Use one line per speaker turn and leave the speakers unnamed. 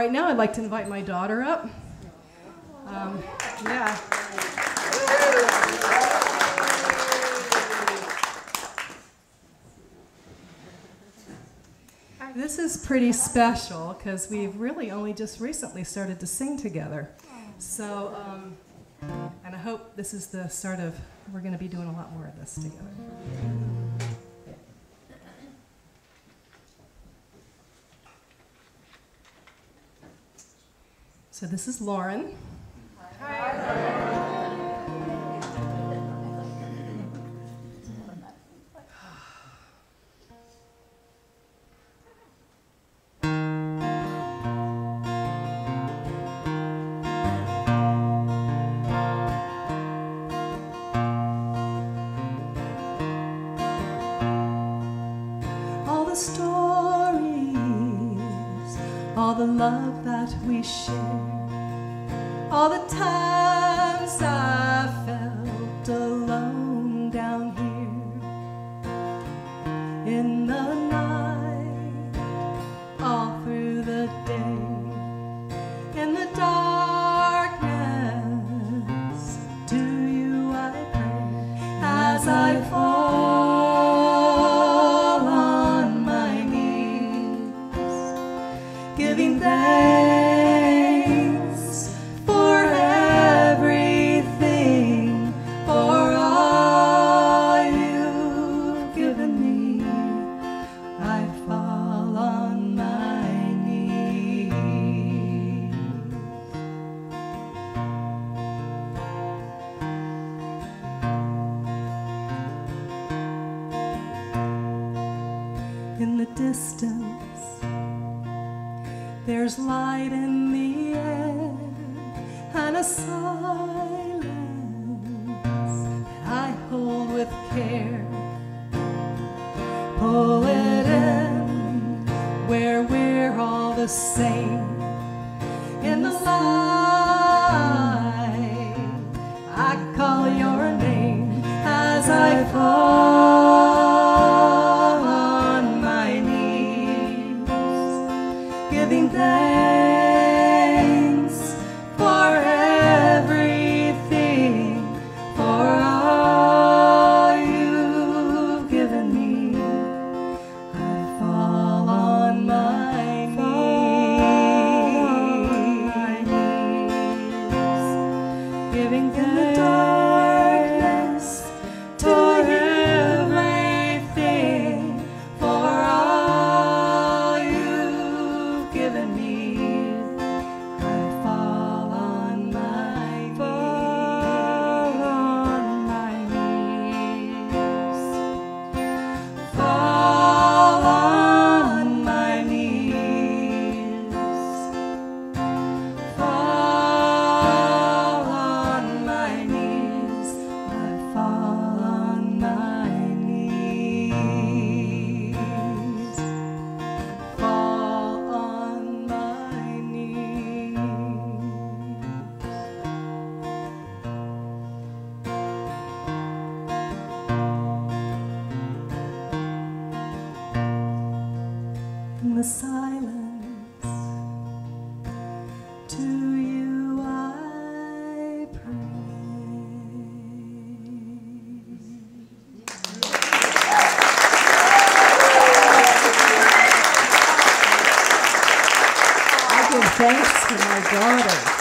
Right now, I'd like to invite my daughter up. Um, yeah. This is pretty special because we've really only just recently started to sing together. So, um, and I hope this is the start of, we're going to be doing a lot more of this together. So this is Lauren. Hi. The love that we share, all the times I felt alone down here in the night, all through the day, in the darkness. To you I pray as I fall distance. There's light in the air and a silence I hold with care. Pull it in where we're all the same. In the light, giving in in the silence. To you I pray. I give thanks to my daughter.